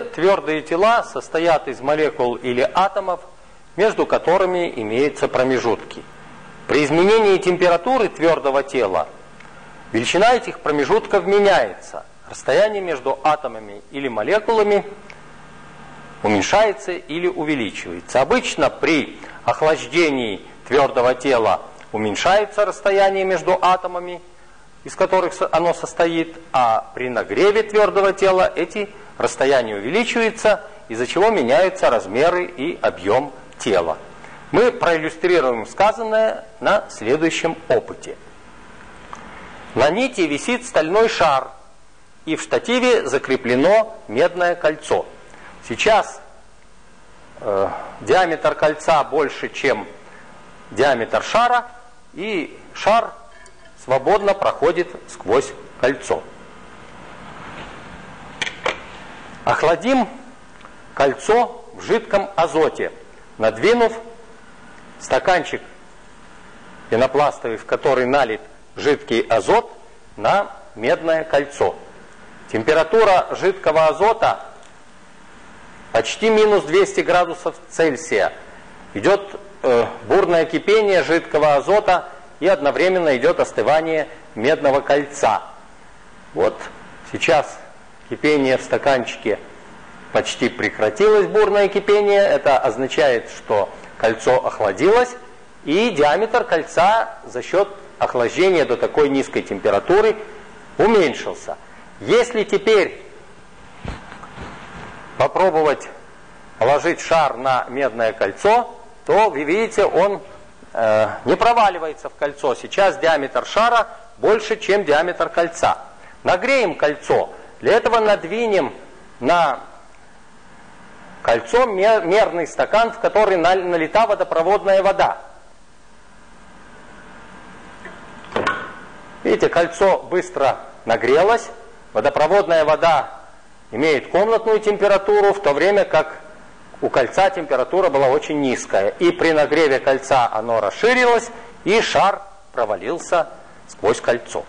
Твердые тела состоят из молекул или атомов, между которыми имеются промежутки. При изменении температуры твердого тела величина этих промежутков меняется. Расстояние между атомами или молекулами уменьшается или увеличивается. Обычно при охлаждении твердого тела уменьшается расстояние между атомами, из которых оно состоит, а при нагреве твердого тела эти расстояния увеличиваются, из-за чего меняются размеры и объем тела. Мы проиллюстрируем сказанное на следующем опыте. На нити висит стальной шар, и в штативе закреплено медное кольцо. Сейчас э, диаметр кольца больше, чем диаметр шара, и шар свободно проходит сквозь кольцо. Охладим кольцо в жидком азоте, надвинув стаканчик пенопластовый, в который налит жидкий азот, на медное кольцо. Температура жидкого азота почти минус 200 градусов Цельсия. Идет э, бурное кипение жидкого азота и одновременно идет остывание медного кольца. Вот сейчас кипение в стаканчике почти прекратилось, бурное кипение. Это означает, что кольцо охладилось, и диаметр кольца за счет охлаждения до такой низкой температуры уменьшился. Если теперь попробовать положить шар на медное кольцо, то вы видите, он э, не проваливается в кольцо. Сейчас диаметр шара больше, чем диаметр кольца. Нагреем кольцо. Для этого надвинем на кольцо мерный стакан, в который налита водопроводная вода. Видите, кольцо быстро нагрелось, водопроводная вода имеет комнатную температуру, в то время как у кольца температура была очень низкая. И при нагреве кольца оно расширилось, и шар провалился сквозь кольцо.